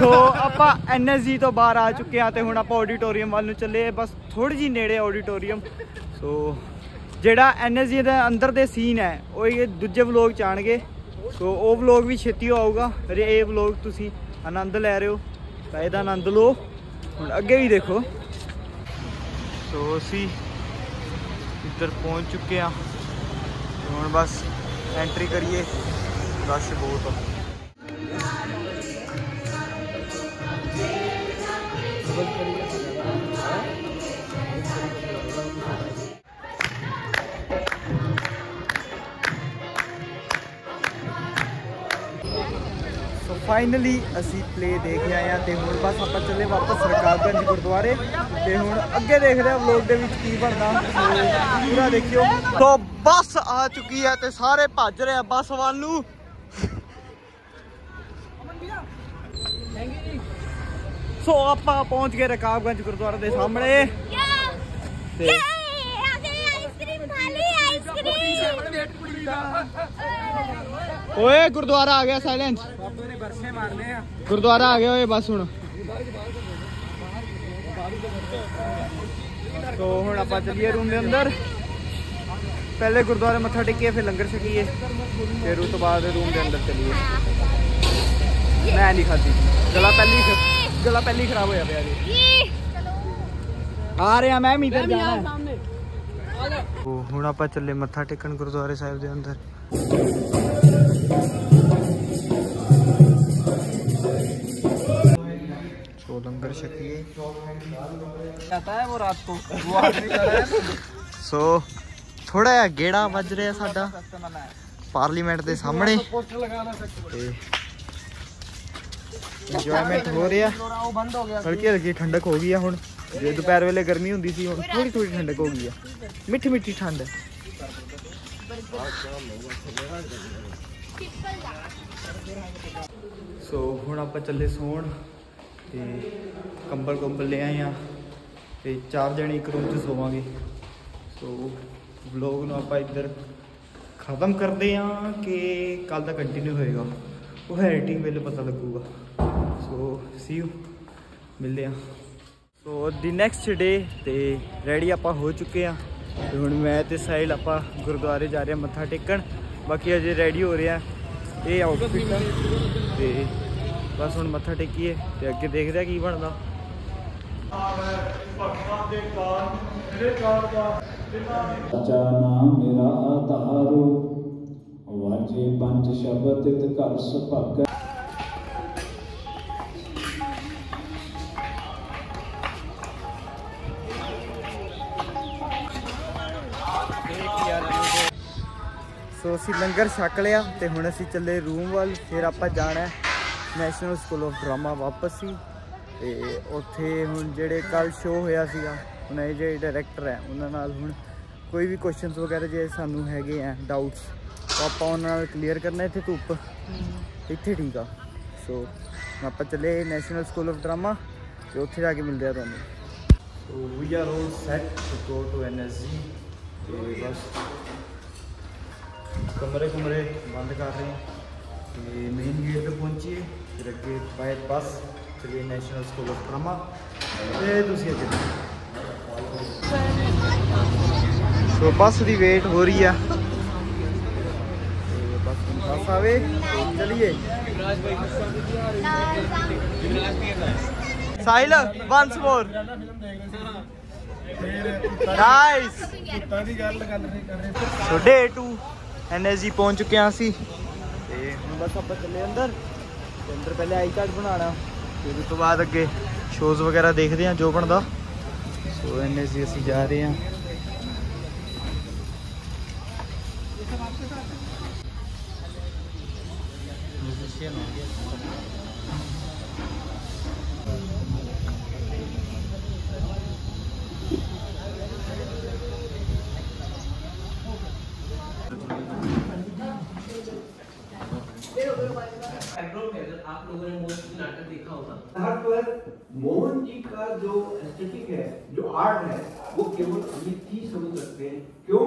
ਸੋ ਆਪਾਂ ਐਨਐਸਜੀ ਤੋਂ ਬਾਹਰ ਆ ਚੁੱਕੇ ਆ ਤੇ ਹੁਣ ਆਪਾਂ ਆਡੀਟੋਰੀਅਮ ਵੱਲ ਨੂੰ ਚੱਲੇ ਬਸ ਥੋੜੀ ਜੀ ਨੇੜੇ ਆਡੀਟੋਰੀਅਮ ਸੋ ਜਿਹੜਾ ਐਨਐਸਜੀ ਦੇ ਅੰਦਰ ਦੇ ਸੀਨ ਹੈ, ਉਹ ਇਹ ਦੂਜੇ ਵਲੋਗ ਚ ਆਣਗੇ ਸੋ ਉਹ ਵਲੋਗ ਵੀ ਛੇਤੀ ਆਊਗਾ। ਪਰ ਇਹ ਵਲੋਗ ਤੁਸੀਂ ਆਨੰਦ ਲੈ ਰਹੇ ਹੋ। ਤਾਂ ਇਹਦਾ ਆਨੰਦ ਲਓ। ਹੁਣ ਅੱਗੇ ਵੀ ਦੇਖੋ। ਸੋ ਅਸੀਂ ਇੱਧਰ ਪਹੁੰਚ ਚੁੱਕੇ ਆ ਹੁਣ ਬਸ ਐਂਟਰੀ ਕਰੀਏ। ਰਸ਼ ਬਹੁਤ ਆ। ਸੋ ਫਾਈਨਲੀ ਅਸੀਂ ਪਲੇ ਦੇਖ ਆਏ ਆ ਤੇ ਹੁਣ ਬਸ ਆਪਾਂ ਚੱਲੇ ਵਾਪਸ ਸਰਕਾਰਗੰਜ ਗੁਰਦੁਆਰੇ ਤੇ ਹੁਣ ਅੱਗੇ ਦੇਖਦੇ ਆ ਵਲੌਗ ਦੇ ਵਿੱਚ ਕੀ ਬਣਦਾ। ਪੂਰਾ ਦੇਖਿਓ। ਸੋ ਬੱਸ ਆ ਚੁੱਕੀ ਹੈ ਤੇ ਸਾਰੇ ਭੱਜ ਰਹੇ ਆ ਬੱਸ ਵੱਲ ਨੂੰ। ਸੋ ਆਪਾਂ ਪਹੁੰਚ ਗਏ ਰਕਾਬਗੰਜ ਗੁਰਦੁਆਰੇ ਦੇ ਸਾਹਮਣੇ। ਤੇ ਆਈਸਕ੍ਰੀਮ ਖਾ ਲਈ ਆਈਸਕ੍ਰੀਮ ਓਏ ਗੁਰਦੁਆਰਾ ਆ ਗਿਆ ਸਾਇਲੈਂਸ ਗੁਰਦੁਆਰਾ ਆ ਗਿਆ ਓਏ ਬਸ ਹੁਣ ਤੋ ਹੁਣ ਆਪਾਂ ਚੱਲੀਏ ਰੂਮ ਦੇ ਅੰਦਰ ਪਹਿਲੇ ਗੁਰਦੁਆਰੇ ਮੱਥਾ ਟੇਕੀਏ ਫਿਰ ਲੰਗਰ ਛਕੀਏ ਫਿਰ ਉਸ ਤੋਂ ਬਾਅਦ ਰੂਮ ਦੇ ਅੰਦਰ ਚੱਲੀਏ ਮੈਂ ਨਹੀਂ ਖਾਦੀ ਗਲਾ ਪਹਿਲੀ ਖ- ਗਲਾ ਪਹਿਲੀ ਖਰਾਬ ਹੋਇਆ ਪਿਆ ਜੀ ਆ ਰਿਹਾ ਮੈਂ ਵੀ ਇੱਧਰ ਜਾਣਾ ਹੈ। ਉਹ ਹੁਣ ਆਪਾਂ ਚੱਲੇ ਮੱਥਾ ਟੇਕਣ ਗੁਰਦੁਆਰੇ ਸਾਹਿਬ ਦੇ ਅੰਦਰ। ਸੋ ਲੰਗਰ ਛਕੀਏ। ਹੈ ਉਹ ਰਾਤ ਤੋਂ। ਉਹ ਆਦਮੀ ਕਰ ਰਿਹਾ ਸੋ। ਥੋੜਾ ਜਿਹਾ ਗੇੜਾ ਵੱਜ ਰਿਹਾ ਸਾਡਾ ਪਾਰਲੀਮੈਂਟ ਦੇ ਸਾਹਮਣੇ। ਤੇ ਹੋ ਰਿਹਾ। ਹਲਕੀ ਹਲਕੀ ਠੰਡਕ ਹੋ ਗਈ ਆ ਹੁਣ। ਜੇ ਦੁਪਹਿਰ ਵੇਲੇ ਗਰਮੀ ਹੁੰਦੀ ਸੀ, ਹੁਣ ਥੋੜੀ ਥੋੜੀ ਠੰਡਕ ਹੋ ਗਈ ਆ। ਮਿੱਠੀ ਮਿੱਠੀ ਠੰਡ। ਹੈ ਸੋ ਹੁਣ ਆਪਾਂ ਚੱਲੇ ਸੌਣ ਤੇ ਕੰਬਲ ਕੰਬਲ ਲੈ ਆਏ ਆ ਤੇ ਚਾਰ ਜਣੇ ਇੱਕ ਰੂਮ 'ਚ ਸੋਵਾਂਗੇ। ਸੋ ਵਲੌਗ ਨੂੰ ਆਪਾਂ ਇੱਧਰ ਖਤਮ ਕਰਦੇ ਆ ਕਿ ਕੱਲ ਦਾ ਕੰਟੀਨਿਊ ਹੋਏਗਾ। ਉਹ ਐਡੀਟਿੰਗ ਵੇਲੇ ਪਤਾ ਲੱਗੂਗਾ। ਸੋ ਸੀ ਯੂ ਮਿਲਦੇ ਆ। ਸੋ ਦੀ ਨੈਕਸਟ ਡੇ ਤੇ ਰੈਡੀ ਆਪਾਂ ਹੋ ਚੁੱਕੇ ਆ ਤੇ ਹੁਣ ਮੈਂ ਤੇ ਸਾਹਿਲ ਆਪਾਂ ਗੁਰਦੁਆਰੇ ਜਾ ਰਹੇ ਆ ਮੱਥਾ ਟੇਕਣ। ਬਾਕੀ ਅਜੇ ਰੈਡੀ ਹੋ ਰਿਹਾ ਇਹ ਆਊਟਫਿਟ ਆ। ਤੇ ਬਸ ਹੁਣ ਮੱਥਾ ਟੇਕੀਏ ਤੇ ਅੱਗੇ ਦੇਖਦੇ ਆ ਕੀ ਬਣਦਾ। ਸੱਚਾ ਨਾਮ ਮੇਰਾ ਆਧਾਰੋ। ਵਾਜੇ ਪੰਜ ਸ਼ਬਦ ਤਿਤ ਘਰ ਸੁਭਾਗੈ। ਅਸੀਂ ਲੰਗਰ ਛਕ ਲਿਆ ਤੇ ਹੁਣ ਅਸੀਂ ਚੱਲੇ ਰੂਮ ਵੱਲ ਫਿਰ ਆਪਾਂ ਜਾਣਾ ਨੈਸ਼ਨਲ ਸਕੂਲ ਆਫ ਡਰਾਮਾ ਵਾਪਸ ਹੀ ਤੇ ਉੱਥੇ ਹੁਣ ਜਿਹੜੇ ਕੱਲ ਸ਼ੋਅ ਹੋਇਆ ਸੀਗਾ ਹੁਣ ਇਹ ਜਿਹੜੇ ਡਾਇਰੈਕਟਰ ਹੈ ਉਹਨਾਂ ਨਾਲ ਹੁਣ ਕੋਈ ਵੀ ਕੁਐਸਚਨਸ ਵਗੈਰਾ ਜੇ ਸਾਨੂੰ ਹੈਗੇ ਆ ਡਾਊਟਸ ਆਪਾਂ ਉਹਨਾਂ ਨਾਲ ਕਲੀਅਰ ਕਰਨਾ ਇੱਥੇ ਧੁੱਪ। ਇੱਥੇ ਠੀਕ ਆ। ਸੋ ਆਪਾਂ ਚੱਲੇ ਨੈਸ਼ਨਲ ਸਕੂਲ ਆਫ ਡਰਾਮਾ ਤੇ ਉੱਥੇ ਜਾ ਕੇ ਮਿਲਦੇ ਆ ਤੁਹਾਨੂੰ। So we are all set to go to NSG ਤੇ ਬਸ ਕਮਰੇ ਕਮਰੇ ਬੰਦ ਕਰ ਰਹੇ ਹਾਂ। ਤੇ ਮੇਨ ਗੇਟ ਤੇ ਪਹੁੰਚੀਏ ਫਿਰ ਅੱਗੇ ਬਾਏ ਬੱਸ ਚਲੀਏ ਨੈਸ਼ਨਲ ਸਕੂਲ ਆਫ ਡਰਾਮਾ ਤੇ ਤੁਸੀਂ ਅੱਗੇ ਸੋ ਬੱਸ ਦੀ ਵੇਟ ਹੋ ਰਹੀ ਆ। ਤੇ ਬੱਸ ਆਵੇ ਤੇ ਚਲੀਏ। Sahil once more nice so day 2 NSG ਪਹੁੰਚ ਚੁੱਕੇ ਹਾਂ ਅਸੀਂ। ਤੇ ਹੁਣ ਬਸ ਆਪਾਂ ਚੱਲੇ ਅੰਦਰ ਤੇ ਅੰਦਰ ਪਹਿਲੇ ਆਈ ਕਾਰਡ ਬਣਾਉਣਾ। ਫਿਰ ਉਸ ਤੋਂ ਬਾਅਦ ਅੱਗੇ ਸ਼ੋਜ਼ ਵਗੈਰਾ ਦੇਖਦੇ ਹਾਂ, ਜੋ ਬਣਦਾ। ਸੋ ਐਨਐਸਜੀ ਅਸੀਂ ਜਾ ਰਹੇ ਹਾਂ। आप मोस्ट नाटक देखा होगा यहाँ पर मोहन जी का जो एस्थेटिक है जो आर्ट है वो केवल अमित ही समझ सकते हैं क्यों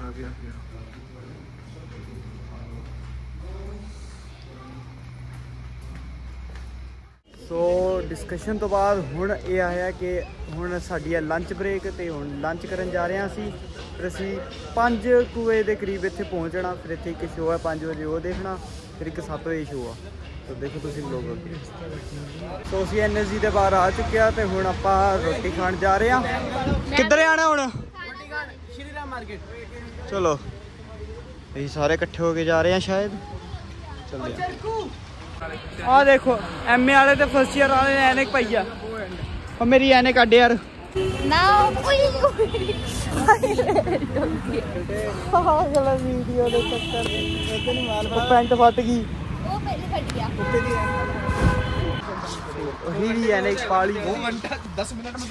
ਆ ਗਿਆ ਸੋ ਡਿਸਕਸ਼ਨ ਤੋਂ ਬਾਅਦ ਹੁਣ ਇਹ ਆਇਆ ਕਿ ਹੁਣ ਸਾਡੀ ਹੈ ਲੰਚ ਬ੍ਰੇਕ ਤੇ ਹੁਣ ਲੰਚ ਕਰਨ ਜਾ ਰਹੇ ਹਾਂ ਅਸੀਂ ਫਿਰ ਅਸੀਂ 5 ਕੁ ਦੇ ਕਰੀਬ ਇੱਥੇ ਪਹੁੰਚਣਾ ਫਿਰ ਇੱਥੇ ਇੱਕ ਸ਼ੋਅ ਹੈ 5 ਵਜੇ ਉਹ ਦੇਖਣਾ ਫਿਰ ਇੱਕ 7 ਵਜੇ ਸ਼ੋਅ ਆ ਸੋ ਦੇਖੋ ਤੁਸੀਂ ਲੋਕ। ਸੋ ਅਸੀਂ ਐਨਐਸਜੀ ਦੇ ਬਾਹਰ ਆ ਚੁੱਕੇ ਆ ਤੇ ਹੁਣ ਆਪਾਂ ਰੋਟੀ ਖਾਣ ਜਾ ਰਹੇ ਆ ਕਿੱਧਰ ਆਣਾ ਹੁਣ? ਮਾਰਕੀਟ। ਚਲੋ। ਅਸੀਂ ਸਾਰੇ ਇਕੱਠੇ ਹੋ ਕੇ ਜਾ ਰਹੇ ਆ ਸ਼ਾਇਦ। ਚੱਲਦੇ ਆ ਆ ਦੇਖੋ ਐਮਏ ਵਾਲੇ ਤੇ ਫਸਟ ਇਅਰ ਵਾਲੇ ਨੇ ਐਨਕ ਪਾਈ ਆ। ਉਹ ਮੇਰੀ ਐਨਕ ਕੱਢ ਯਾਰ। ਨਾ ਓਏ ਪਾਗਲ ਵੀਡੀਓ ਦੇ ਚੱਕਰ ਉਹ ਪੈਂਟ ਫਟ ਗਈ। ਉਹ ਪਹਿਲੇ ਫਟ ਗਿਆ ਉਹੀ ਵੀ ਐਨਕ ਪਾਲੀ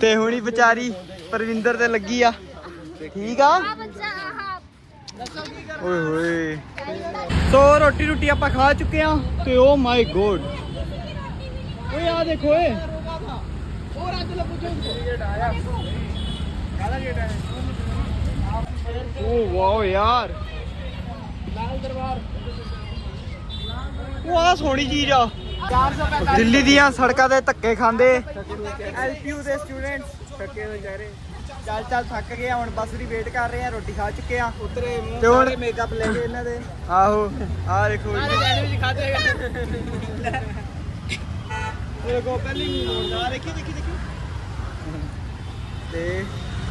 ਤੇ ਹੁਣੀ ਵਿਚਾਰੀ ਪਰਵਿੰਦਰ ਤੇ ਲੱਗੀ ਆ। ਠੀਕ ਆ? ਓਏ ਹੋਏ। ਸੋ ਰੋਟੀ ਰੋਟੀ ਆਪਾਂ ਖਾ ਚੁੱਕੇ ਆ ਤੇ ਓ ਮਾਈ ਗੋਡ। ਓਏ ਆ ਦੇਖੋ ਓਏ। ਓ ਵਾਓ ਯਾਰ। ਲਾਲ ਦਰਬਾਰ। ਉਹ ਆ ਸੋਹਣੀ ਚੀਜ਼ ਆ। ਦਿੱਲੀ ਦੀਆਂ ਸੜਕਾਂ ਤੇ ਧੱਕੇ ਖਾਂਦੇ। ਐਲਪੀਯੂ ਦੇ ਸਟੂਡੈਂਟਸ ਥੱਕੇ ਹੋਏ ਜਾ ਰਹੇ। ਚੱਲ ਚੱਲ ਥੱਕ ਗਏ ਹੁਣ ਬੱਸ ਦੀ ਵੇਟ ਕਰ ਰਹੇ ਆ ਰੋਟੀ ਖਾ ਚੁੱਕੇ ਆ। ਉਤਰੇ ਤੇ ਹੁਣ ਮੇਕਅਪ ਲੈ ਗਏ ਇਹਨਾਂ ਦੇ। ਆਹੋ ਆ। ਦੇਖੋ ਦੇਖੋ ਪਹਿਲੀ ਮੋੜਦਾ ਦੇਖੀ ਦੇਖੀ ਦੇਖੀ। ਤੇ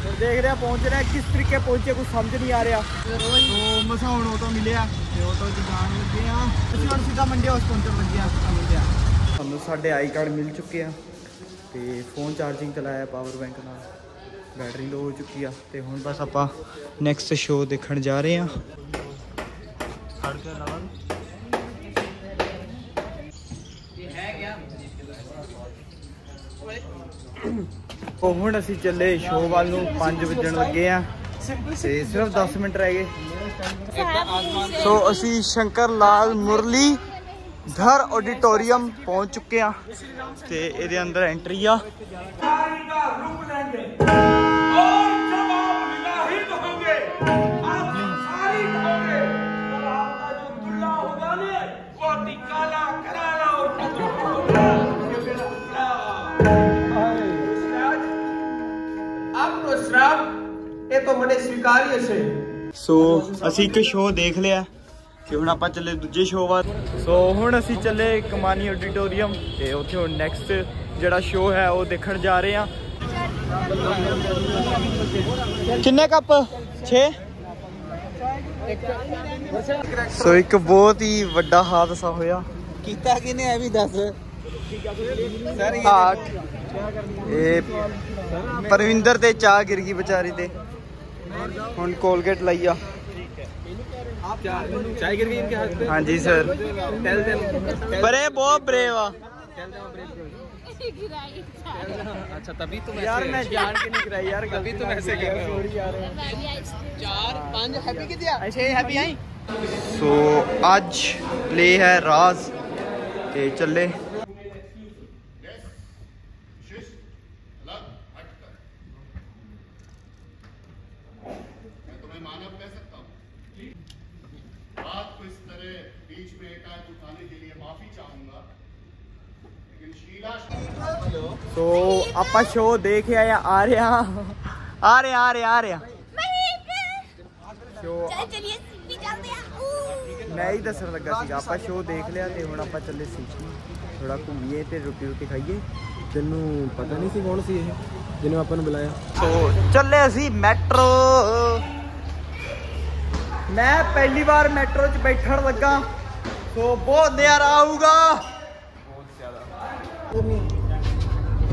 ਹੁਣ ਦੇਖ ਰਿਹਾ ਪਹੁੰਚ ਰਿਹਾ ਕਿਸ ਤਰੀਕੇ ਪਹੁੰਚੇ ਕੁਝ ਸਮਝ ਨਹੀਂ ਆ ਰਿਹਾ। ਤੋਂ ਮਸਾ ਹੁਣ ਆਟੋ ਮਿਲਿਆ ਤੇ ਆਟੋ 'ਚ ਜਾਣ ਲੱਗੇ ਆ। ਅਸੀਂ ਹੁਣ ਸਿੱਧਾ ਮੰਡੀ ਹਾਊਸ ਪਹੁੰਚਣ ਲੱਗੇ ਆ ਸਮਝਿਆ ਸਾਨੂੰ ਸਾਡੇ ਆਈ ਕਾਰਡ ਮਿਲ ਚੁੱਕੇ ਆ ਤੇ ਫੋਨ ਚਾਰਜਿੰਗ ਤੇ ਲਾਇਆ ਪਾਵਰ ਬੈਂਕ ਨਾਲ। ਬੈਟਰੀ ਲੋ ਹੋ ਚੁੱਕੀ ਆ ਤੇ ਹੁਣ ਬਸ ਆਪਾਂ ਨੈਕਸਟ ਸ਼ੋਅ ਦੇਖਣ ਜਾ ਰਹੇ ਆ। ਖੜ ਕੇ ਲਾਵਾਂਗੇ ਉਹ ਹੁਣ ਅਸੀਂ ਚੱਲੇ ਸ਼ੋਅ ਵੱਲ ਨੂੰ 5 ਵਜਣ ਲੱਗੇ ਆ। ਤੇ ਸਿਰਫ 10 ਮਿੰਟ ਰਹਿ ਗਏ। ਸੋ ਅਸੀਂ ਸ਼ੰਕਰ ਲਾਲ ਮੁਰਲੀ ਧਰ ਆਡੀਟੋਰੀਅਮ ਪਹੁੰਚ ਚੁੱਕੇ ਆ ਤੇ ਇਹਦੇ ਅੰਦਰ ਐਂਟਰੀ ਆ। ਸੋ ਅਸੀਂ ਇੱਕ ਸ਼ੋਅ ਦੇਖ ਲਿਆ ਕਿ ਹੁਣ ਆਪਾਂ ਚੱਲੇ ਦੂਜੇ ਸ਼ੋਅ ਵੱਲ। ਸੋ ਹੁਣ ਅਸੀਂ ਚੱਲੇ ਕਮਾਨੀ ਆਡੀਟੋਰੀਅਮ ਤੇ ਉੱਥੇ ਹੁਣ ਨੈਕਸਟ ਜਿਹੜਾ ਸ਼ੋਅ ਹੈ ਉਹ ਦੇਖਣ ਜਾ ਰਹੇ ਆ ਕਿੰਨੇ ਕੱਪ? 6 ਸੋ ਇੱਕ ਬਹੁਤ ਹੀ ਵੱਡਾ ਹਾਦਸਾ ਹੋਇਆ। ਕੀਤਾ ਕਿਨੇ ਐ ਵੀ ਦੱਸ? ਸਰ ਇਹ ਪਰਵਿੰਦਰ ਤੇ ਚਾਹ ਗਿਰ ਗਈ ਵਿਚਾਰੀ ਤੇ ਹੁਣ कोलगेट ਲਈਆ। हाँ जी सर ਹੱਥ बहुत ब्रेव अच्छा तभी तुम यार मैं जान के नहीं गिराई यार तभी तुम ऐसे चार पाँच हैप्पी की दिया छह हैप्पी आई सो आज प्ले है राज ते चले ਸੋ ਆਪਾਂ ਸ਼ੋ ਦੇਖ ਆਏ ਆ ਆ ਰਿਹਾ। ਆ ਰਿਹਾ ਆ ਰਿਹਾ ਆ ਰਿਹਾ। ਮੈਂ ਹੀ ਦੱਸਣ ਲੱਗਾ ਸੀਗਾ ਆਪਾਂ ਸ਼ੋਅ ਦੇਖ ਲਿਆ ਤੇ ਹੁਣ ਆਪਾਂ ਚੱਲੇ ਸੀ ਥੋੜਾ ਘੁੰਮੀਏ ਤੇ ਰੋਟੀ ਰੋਟੀ ਖਾਈਏ। ਤੈਨੂੰ ਪਤਾ ਨਹੀਂ ਸੀ ਕੌਣ ਸੀ ਇਹ ਜਿਹਨੇ ਆਪਾਂ ਨੂੰ ਬੁਲਾਇਆ। ਸੋ ਚੱਲੇ ਅਸੀਂ ਮੈਟਰੋ। ਮੈਂ ਪਹਿਲੀ ਵਾਰ ਮੈਟਰੋ 'ਚ ਬੈਠਣ ਲੱਗਾ। ਸੋ ਬਹੁਤ ਨਿਆਰਾ ਆਊਗਾ। ਬਹੁਤ ਜ਼ਿਆਦਾ।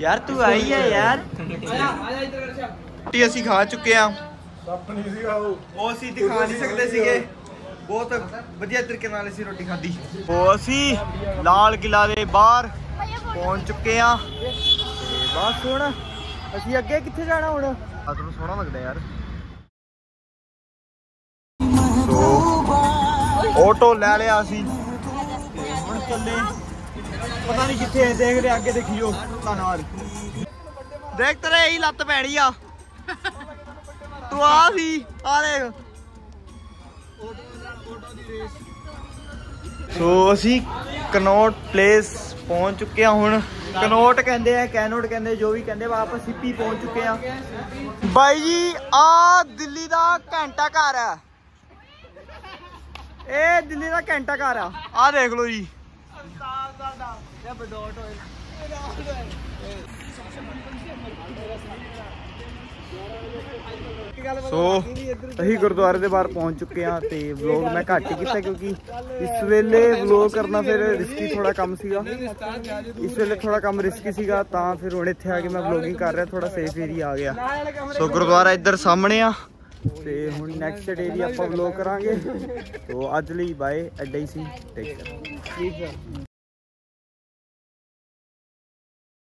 ਯਾਰ ਤੂੰ ਆਈ ਹੈ ਯਾਰ। ਰੋਟੀ ਅਸੀਂ ਖਾ ਚੁੱਕੇ ਆ। ਉਹ। ਅਸੀਂ ਦਿਖਾ ਨਹੀਂ ਸਕਦੇ ਸੀਗੇ। ਬਹੁਤ ਵਧੀਆ ਤਰੀਕੇ ਨਾਲ ਅਸੀਂ ਰੋਟੀ ਖਾਧੀ। ਉਹ ਅਸੀਂ ਲਾਲ ਕਿਲਾ ਦੇ ਬਾਹਰ ਪਹੁੰਚ ਚੁੱਕੇ ਆ। ਤੇ ਬਸ ਹੁਣ ਅਸੀਂ ਅੱਗੇ ਕਿੱਥੇ ਜਾਣਾ ਹੁਣ? ਆ ਤੁਹਾਨੂੰ ਸੋਹਣਾ ਲੱਗਦਾ ਯਾਰ। ਆਟੋ ਲੈ ਲਿਆ ਅਸੀਂ। ਹੁਣ ਚੱਲੇ। ਪਤਾ ਨਹੀਂ ਕਿੱਥੇ ਦੇਖਦੇ ਅੱਗੇ ਦੇਖਿਓ ਧੰਨਵਾਦ। ਦੇਖ, ਤੇਰੇ ਇਹੀ ਲੱਤ ਪੈਣੀ ਆ। ਤੂੰ ਆ ਸੀ, ਆ ਦੇਖ। ਸੋ, ਅਸੀਂ ਕਨੋਟ ਪਲੇਸ ਪਹੁੰਚ ਚੁੱਕੇ ਆ ਹੁਣ। ਕਨੋਟ ਕਹਿੰਦੇ ਆ, ਕੈਨੋਟ ਕਹਿੰਦੇ, ਜੋ ਵੀ ਕਹਿੰਦੇ ਵਾ ਆਪਾਂ ਸਿੱਪੀ ਪਹੁੰਚ ਚੁੱਕੇ ਆ ਬਾਈ ਜੀ, ਆ ਦਿੱਲੀ ਦਾ ਘੰਟਾ ਘਰ ਆ। ਇਹ ਦਿੱਲੀ ਦਾ ਘੰਟਾ ਘਰ ਆ। ਆ ਦੇਖ ਲਓ ਜੀ। ਸੋ ਅਸੀਂ ਗੁਰਦੁਆਰੇ ਦੇ ਬਾਹਰ ਪਹੁੰਚ ਚੁੱਕੇ ਹਾਂ ਤੇ ਵਲੌਗ ਮੈਂ ਘੱਟ ਕੀਤਾ ਕਿਉਂਕਿ ਇਸ ਵੇਲੇ ਵਲੌਗ ਕਰਨਾ ਫਿਰ ਰਿਸਕੀ ਥੋੜਾ ਕੰਮ ਸੀਗਾ। ਇਸ ਵੇਲੇ ਥੋੜਾ ਕੰਮ ਰਿਸਕੀ ਸੀਗਾ ਤਾਂ ਫਿਰ ਹੁਣ ਇੱਥੇ ਆ ਕੇ ਮੈਂ ਵਲੌਗਿੰਗ ਕਰ ਰਿਹਾ ਥੋੜਾ ਸੇਫ ਏਰੀਆ ਆ ਗਿਆ। ਸੋ ਗੁਰਦੁਆਰਾ ਇੱਧਰ ਸਾਹਮਣੇ ਆ ਤੇ ਹੁਣ ਨੈਕਸਟ ਏਰੀਆ ਆਪਾਂ ਵਲੌਗ ਕਰਾਂਗੇ। ਸੋ ਅੱਜ ਲਈ ਬਾਏ ਐਡਾ ਹੀ ਸੀ ਟੇਕ